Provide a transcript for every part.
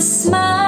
smile.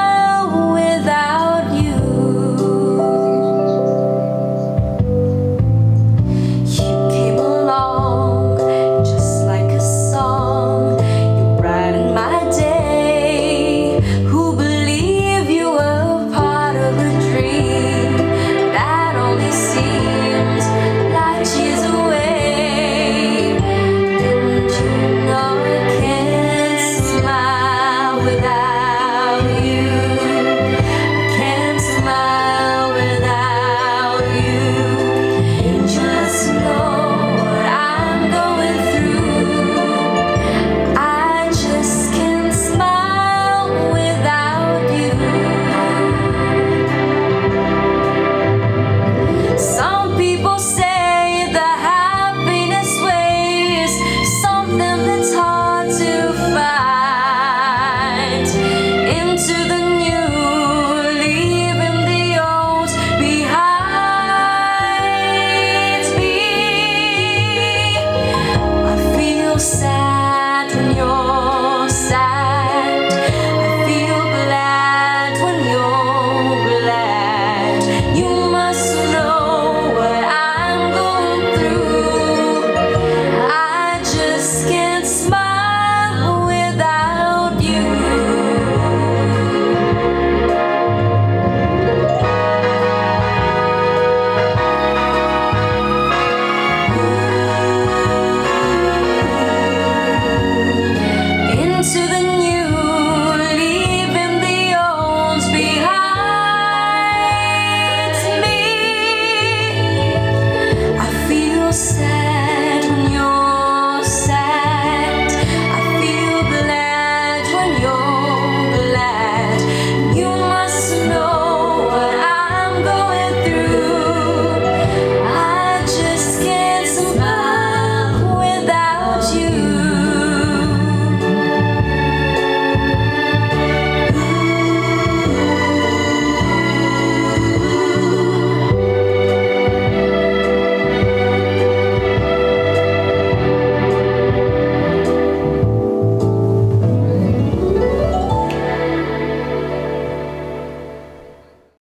sad when you're